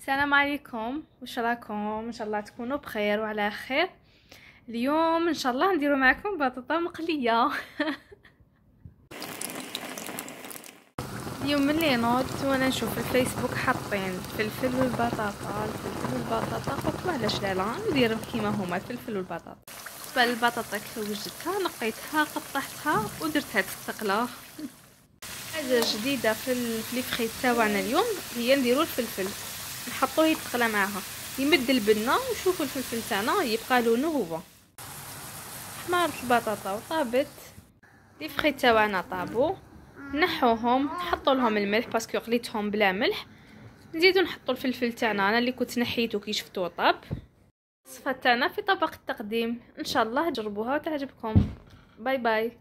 السلام عليكم. واش راكم إن شاء الله تكونوا بخير وعلى خير. اليوم إن شاء الله نديروا معكم بطاطا مقلية. اليوم ملي نوضت وأنا نشوف الفيسبوك حاطين الفلفل والبطاطا. الفلفل والبطاطا قلت علاش لا نديرهم كيما هما الفلفل والبطاطا. كي وجدتها؟ نقيتها قطعتها ودرتها تستقله حاجة جديدة في الفريت تاعنا اليوم هي نديرو الفلفل. نحطوه يتقلى معاها. يمد البنة وشوفوا الفلفل تاعنا يبقى لونه هو حمارت البطاطا وطابت. لي فريت تاعنا طابو. نحوهم نحطوا لهم الملح باسكو قليتهم بلا ملح. نزيدو نحطوا الفلفل تاعنا أنا اللي كنت نحيته كي شفتوه طاب. الصفه تاعنا في طبق التقديم. إن شاء الله تجربوها وتعجبكم. باي باي.